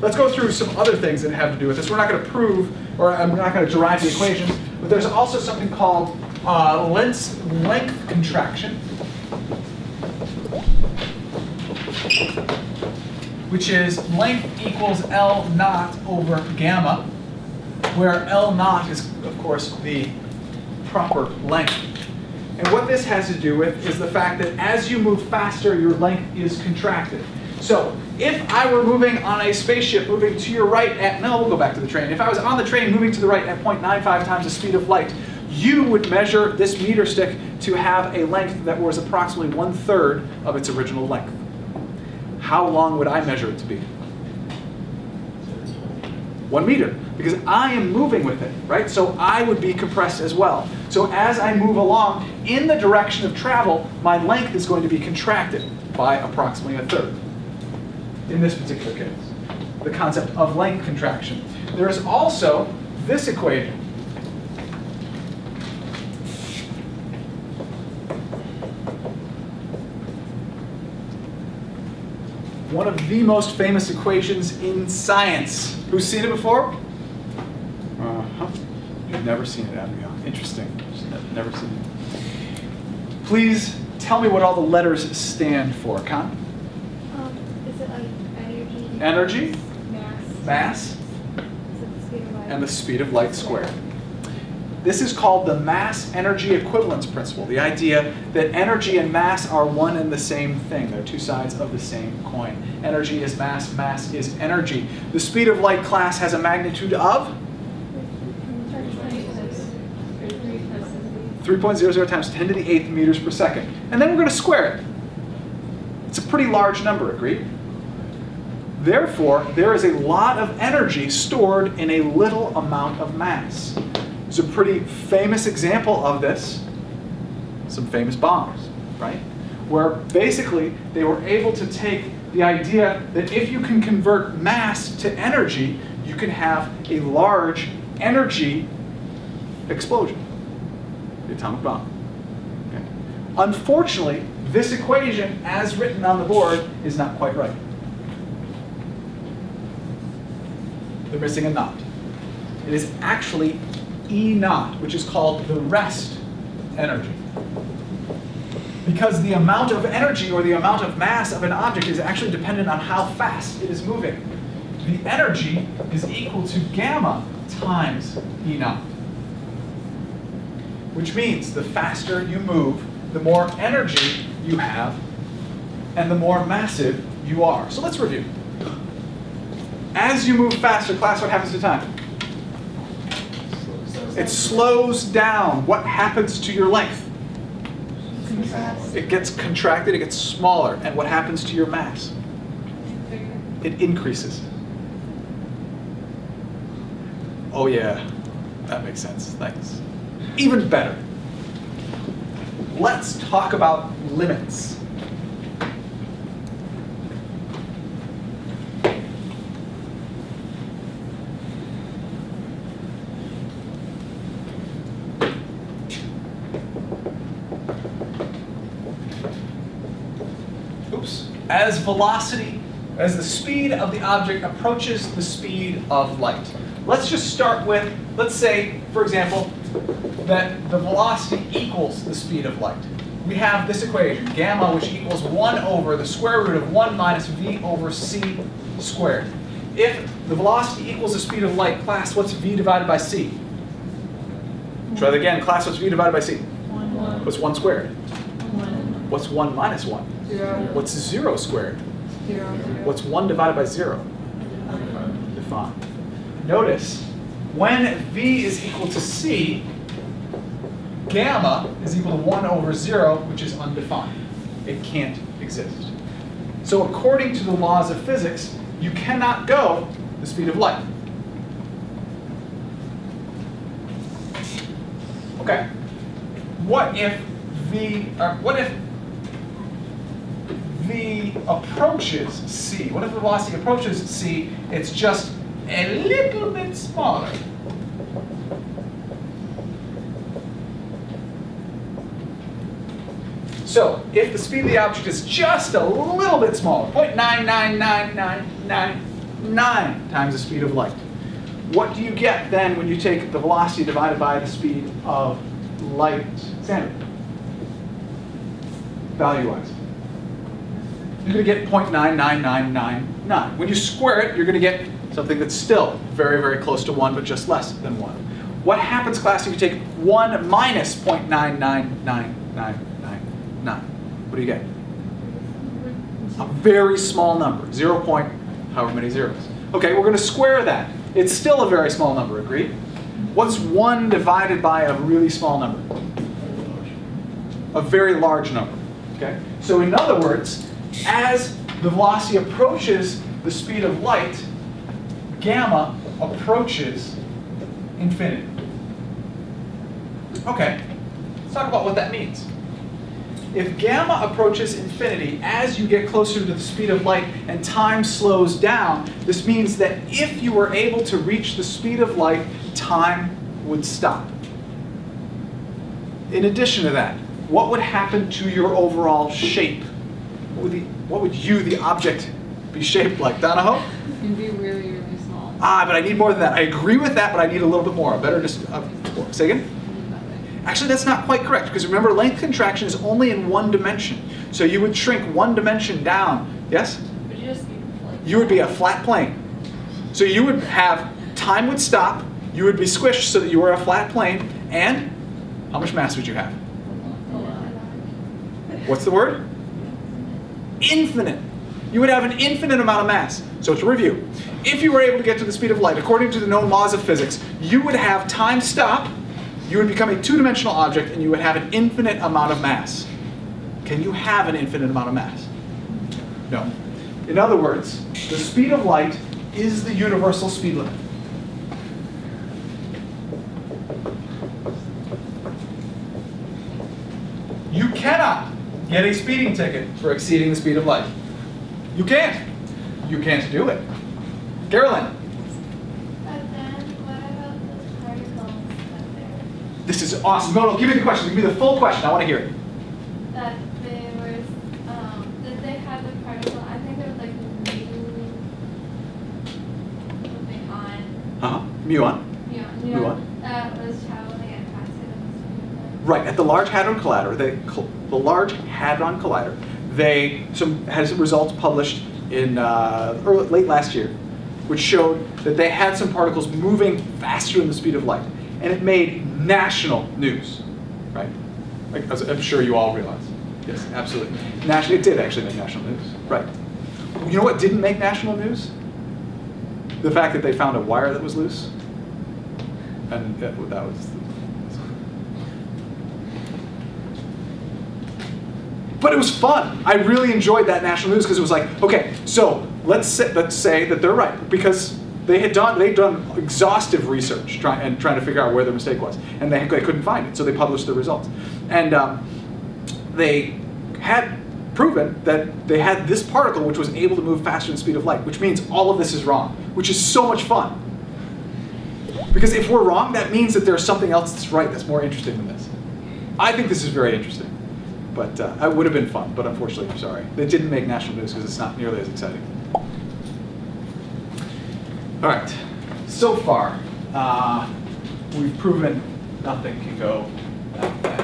Let's go through some other things that have to do with this. We're not going to prove, or I'm not going to derive the equations, but there's also something called uh, length, length contraction, which is length equals L naught over gamma, where L naught is, of course, the proper length. And what this has to do with is the fact that as you move faster, your length is contracted. So if I were moving on a spaceship moving to your right at, no, we'll go back to the train. If I was on the train moving to the right at 0.95 times the speed of light, you would measure this meter stick to have a length that was approximately one third of its original length. How long would I measure it to be? One meter, because I am moving with it, right? So I would be compressed as well. So as I move along in the direction of travel, my length is going to be contracted by approximately a third in this particular case, the concept of length contraction. There is also this equation. One of the most famous equations in science. Who's seen it before? Uh-huh. You've never seen it, Abigail. Interesting. Never seen it. Please tell me what all the letters stand for, Con energy, mass, mass and the speed of light squared. This is called the mass energy equivalence principle, the idea that energy and mass are one and the same thing. They're two sides of the same coin. Energy is mass, mass is energy. The speed of light class has a magnitude of 3.00 times 10 to the 8th meters per second. And then we're going to square it. It's a pretty large number, agreed? Therefore, there is a lot of energy stored in a little amount of mass. There's a pretty famous example of this, some famous bombs, right? Where basically they were able to take the idea that if you can convert mass to energy, you can have a large energy explosion, the atomic bomb. Okay. Unfortunately, this equation, as written on the board, is not quite right. They're missing a naught. It is actually E naught, which is called the rest energy. Because the amount of energy or the amount of mass of an object is actually dependent on how fast it is moving. The energy is equal to gamma times E naught. Which means the faster you move, the more energy you have, and the more massive you are. So let's review. As you move faster, class, what happens to time? It slows down. What happens to your length? It gets contracted, it gets smaller. And what happens to your mass? It increases. Oh yeah, that makes sense, thanks. Even better. Let's talk about limits. As velocity, as the speed of the object approaches the speed of light. Let's just start with, let's say, for example, that the velocity equals the speed of light. We have this equation, gamma, which equals 1 over the square root of 1 minus v over c squared. If the velocity equals the speed of light, class, what's v divided by c? Try that again. Class, what's v divided by c? 1. What's 1 squared? 1. What's 1 minus 1? Zero. What's zero squared? Zero. What's one divided by zero? Define. Notice, when v is equal to c, gamma is equal to 1 over 0, which is undefined. It can't exist. So according to the laws of physics, you cannot go the speed of light. Okay. What if v, or what if v approaches c. What if the velocity approaches c? It's just a little bit smaller. So if the speed of the object is just a little bit smaller, 0.99999, times the speed of light. What do you get then when you take the velocity divided by the speed of light? Sandra? Value-wise. You're going to get 0.99999. When you square it, you're going to get something that's still very, very close to 1, but just less than 1. What happens, class, if you take 1 minus 0.99999? What do you get? A very small number, 0. Point however many zeros. Okay, we're going to square that. It's still a very small number, agreed? What's 1 divided by a really small number? A very large number. Okay? So in other words, as the velocity approaches the speed of light, gamma approaches infinity. Okay, let's talk about what that means. If gamma approaches infinity as you get closer to the speed of light and time slows down, this means that if you were able to reach the speed of light, time would stop. In addition to that, what would happen to your overall shape? What would, the, what would you, the object, be shaped like? Donahoe? It'd be really, really small. Ah, but I need more than that. I agree with that, but I need a little bit more. A better, just, uh, say again? Actually, that's not quite correct, because remember, length contraction is only in one dimension. So you would shrink one dimension down. Yes? Would you just be like You would be a flat plane. So you would have, time would stop, you would be squished so that you were a flat plane, and how much mass would you have? What's the word? Infinite. You would have an infinite amount of mass. So to review, if you were able to get to the speed of light, according to the known laws of physics, you would have time stop, you would become a two-dimensional object, and you would have an infinite amount of mass. Can you have an infinite amount of mass? No. In other words, the speed of light is the universal speed limit. You cannot get a speeding ticket for exceeding the speed of light. You can't. You can't do it. Carolyn, But then, what about those particles that they're, this is awesome. No, no, give me the question. Give me the full question. I want to hear it. that they were, um, that they had the particle, I think it was like mu something on, Uh-huh. Mu on. mu on, Mu mu on. on, that was traveling at faster than the speed of light. Right, at the Large Hadron Collider, they, the Large Hadron Collider, they some had some results published in uh, early, late last year, which showed that they had some particles moving faster than the speed of light, and it made national news, right? Like, as I'm sure you all realize. Yes, absolutely. National, it did actually make national news, right? You know what didn't make national news? The fact that they found a wire that was loose, and that was. But it was fun. I really enjoyed that national news because it was like, okay, so let's say, let's say that they're right because they had done they'd done exhaustive research trying and trying to figure out where their mistake was, and they, they couldn't find it, so they published the results, and um, they had proven that they had this particle which was able to move faster than the speed of light, which means all of this is wrong, which is so much fun. Because if we're wrong, that means that there's something else that's right that's more interesting than this. I think this is very interesting. But uh, it would have been fun, but unfortunately, I'm sorry. It didn't make national news because it's not nearly as exciting. All right, so far, uh, we've proven nothing can go that fast.